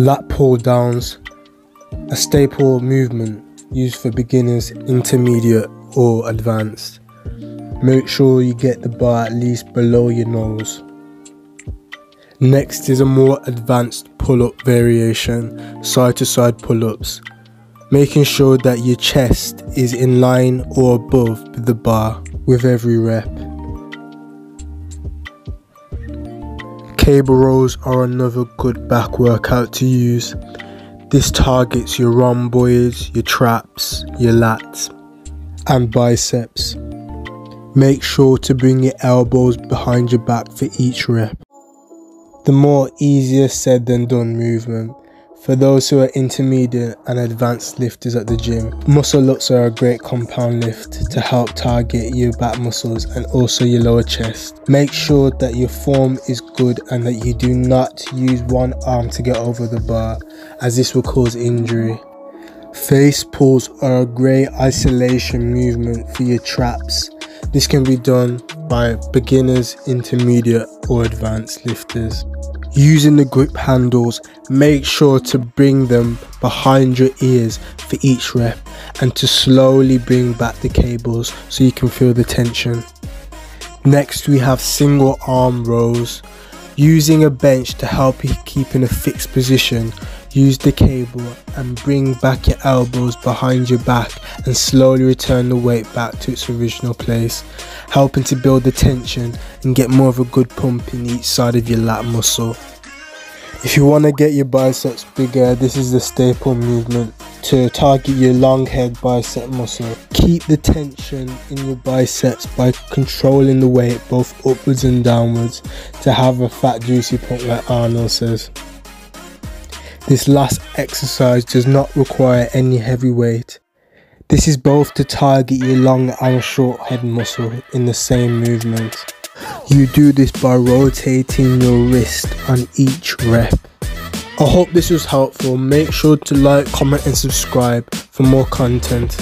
Lat pull downs, a staple movement used for beginners, intermediate, or advanced. Make sure you get the bar at least below your nose. Next is a more advanced pull up variation, side to side pull ups, making sure that your chest is in line or above the bar with every rep. Cable rows are another good back workout to use. This targets your rhomboids, your traps, your lats, and biceps. Make sure to bring your elbows behind your back for each rep. The more easier said than done movement for those who are intermediate and advanced lifters at the gym, muscle ups are a great compound lift to help target your back muscles and also your lower chest. Make sure that your form is good and that you do not use one arm to get over the bar as this will cause injury. Face pulls are a great isolation movement for your traps. This can be done by beginners, intermediate or advanced lifters. Using the grip handles, make sure to bring them behind your ears for each rep and to slowly bring back the cables so you can feel the tension. Next we have single arm rows. Using a bench to help you keep in a fixed position, use the cable and bring back your elbows behind your back and slowly return the weight back to its original place, helping to build the tension and get more of a good pump in each side of your lat muscle. If you want to get your biceps bigger, this is the staple movement to target your long head bicep muscle. Keep the tension in your biceps by controlling the weight both upwards and downwards to have a fat juicy pump like Arnold says. This last exercise does not require any heavy weight. This is both to target your long and short head muscle in the same movement. You do this by rotating your wrist on each rep. I hope this was helpful. Make sure to like, comment and subscribe for more content.